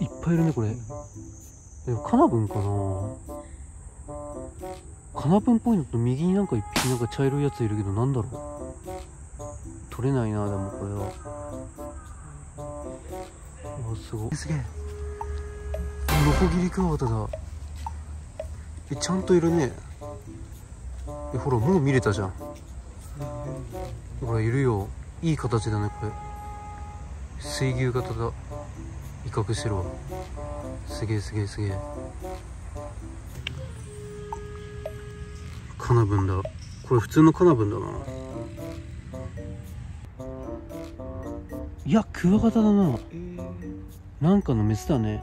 いっぱいいるねこれ。カナブンかな？カナブンっぽいのと右になんか一匹なんか茶色いやついるけどなんだろう？取れないなでもこれは。あすごい。すげえ。ノコギリクワガタだ。えちゃんといるね。えほらもう見れたじゃん。ほらいるよ。いい形だねこれ。水牛型だ威嚇してるわすげえすげえすげえ。カナブンだ。これ普通のカナブンだな。いやクワガタだな。えー、なんかのメスだね。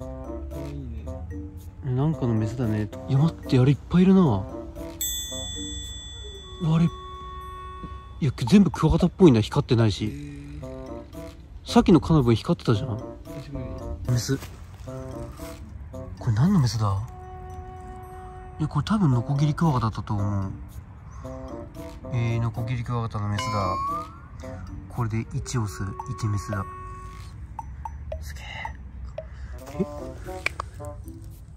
えー、いいね。なんかのメスだね。いや待ってあれいっぱいいるな。あれ。いや全部クワガタっぽいな。光ってないえしー、さっきのカナブン光ってたじゃん。メス。これ何のメスだ？いやこれ多分ノコギリクワガタだと思う。えー、ノコギリクワガタのメスだ。これで1オス1メスだ。すげえ。え？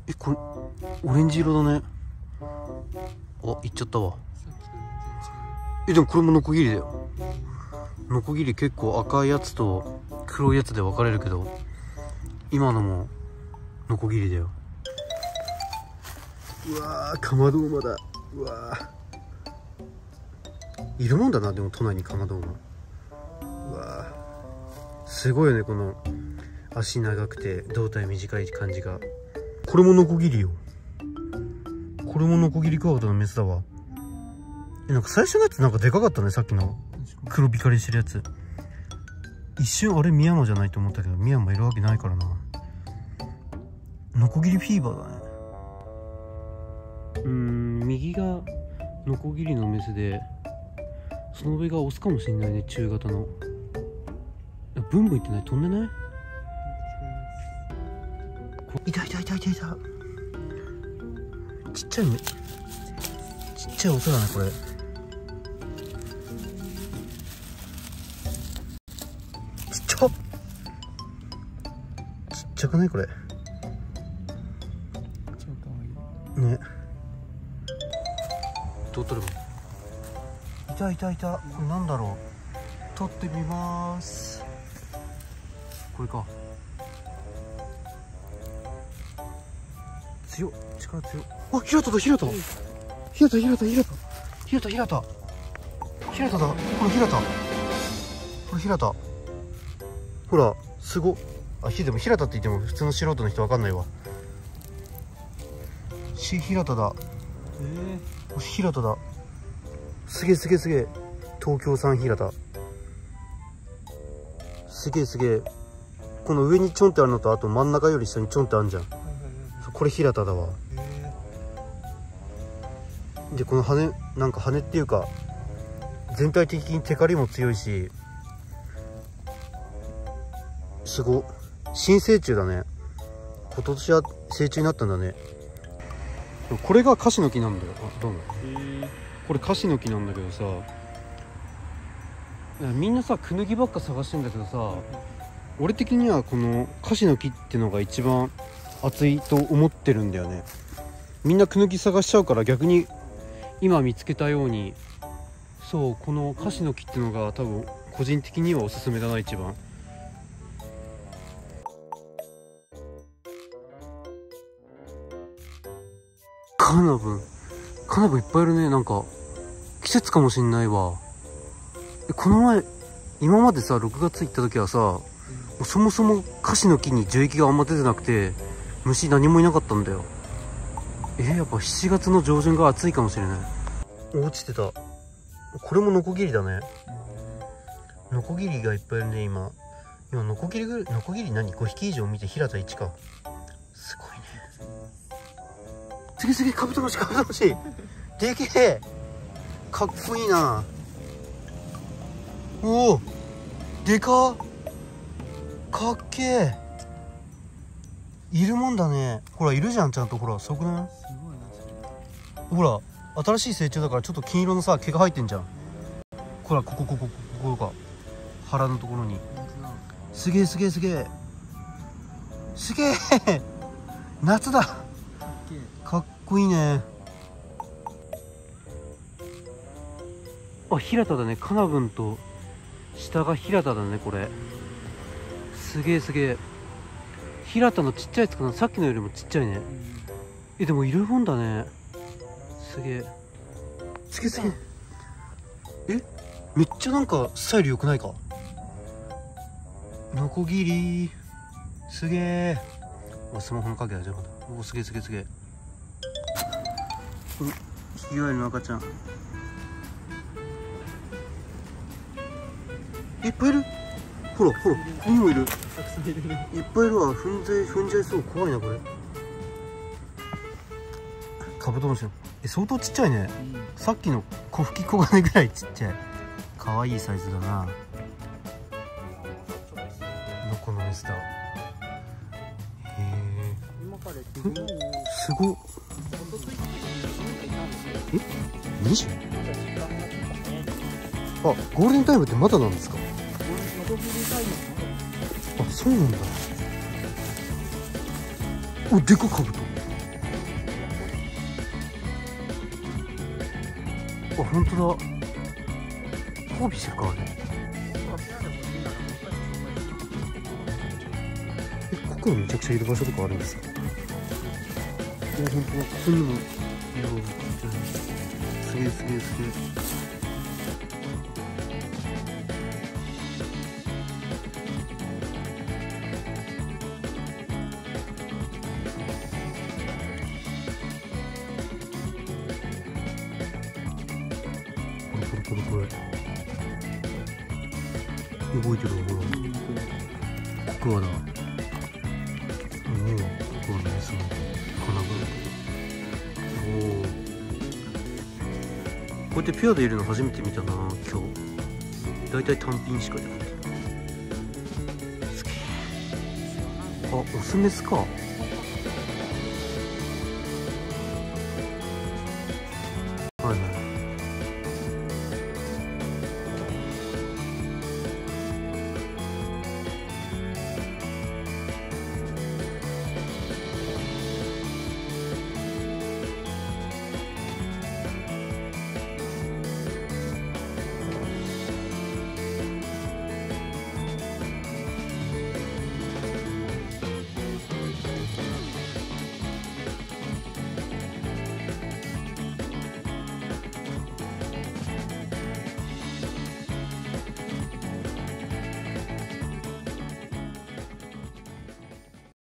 えこれオレンジ色だね。あ行っちゃったわ。えでもこれもノコギリだよ。ノコギリ結構赤いやつと黒いやつで分かれるけど今のもノコギリだよ。うわーかまど馬だ。うわいるもんだなでも都内にかまど馬。うわすごいよねこの足長くて胴体短い感じが。これもノコギリよ。これもノコギリクワガタのメスだわ。えなんか最初のやつなんかでかかったねさっきの。黒光りしてるやつ。一瞬あれミヤマじゃないと思ったけどミヤマいるわけないからな。ノコギリフィーバーだね。うーん右がノコギリのメスでその上がオスかもしんないね中型の。えブンブンいってない？飛んでない？こいたいたいたいたい。たちっちゃいねちっちゃいオスだねこれちゃくないこれ。に超かわいいね。どう取ればいたいたいた。これなんだろう。取ってみます。これか。強っ。力強っ。あ平田だ平田平田平田平田平田平田平田だ。これ平田これ平田ほらすごっあひでも平田って言っても普通の素人の人わかんないわ。し平田だ。え平田だ。すげえすげえすげえ。東京産平田すげえすげえ。この上にちょんってあるのとあと真ん中より下にちょんってあるじゃん。これ平田だわ。えでこの羽なんか羽っていうか全体的にテカリも強いしすご新成虫だね。今年は成虫になったんだね。これがカシの木なんだよ。あどうもこれカシの木なんだけどさみんなさクヌギばっか探してんだけどさ俺的にはこのカシの木ってのが一番熱いと思ってるんだよね。みんなクヌギ探しちゃうから逆に今見つけたようにそうこのカシの木ってのが多分個人的にはおすすめだな一番カナブン。カナブンいっぱいいるね。なんか季節かもしんないわ。えこの前今までさ6月行った時はさそもそもカシの木に樹液があんま出てなくて虫何もいなかったんだよ。えーやっぱ7月の上旬が暑いかもしれない。落ちてた。これもノコギリだね。ノコギリがいっぱいいるね今。今ノコギリぐノコギリ何？5匹以上見て平田1か。すごいね次々カブトムシカブトムシ。でけえ。かっこいいな。おお。でか。かっけえ。いるもんだね。ほらいるじゃんちゃんとほら。すごくないすごいなほら新しい成虫だからちょっと金色のさ毛が入ってんじゃん。ほらここここここが腹のところに。すげえすげえすげえ。すげえ。夏だ。こいいね。あ平田だね。カナブンと下が平田だねこれ。すげえすげえ。平田のちっちゃいやつかな。さっきのよりもちっちゃいね。えでもいるもんだね。すげえ。すげえすげえ？えめっちゃなんかスタイル良くないか？ノコギリ。すげえ。おスマホの影は邪魔だ。おすげえすげえすげえ。うヒキガエルの赤ちゃん。いっぱいいる？ほらほらここにもいる。たくさんいるねいっぱいいるわ。踏んじゃい踏んじゃいそう。怖いなこれ。カブトムシの。え相当ちっちゃいね。さっきの小吹き小金ぐらいちっちゃい。可愛いサイズだな。ノコのメスだへえすごっえ 2? 時あゴールデンタイムってまだなんですか？あそうなんだ。おでかカブトあ本当だ。交尾してるからね。えここにめちゃくちゃいる場所とかあるんですか？いや本当だ。ここにもすげえすげえすげえこれこれこれ動いてるほらクワだこうやってピュアでいるの初めて見たな今日。だいたい単品しかいなかったあオスメスか。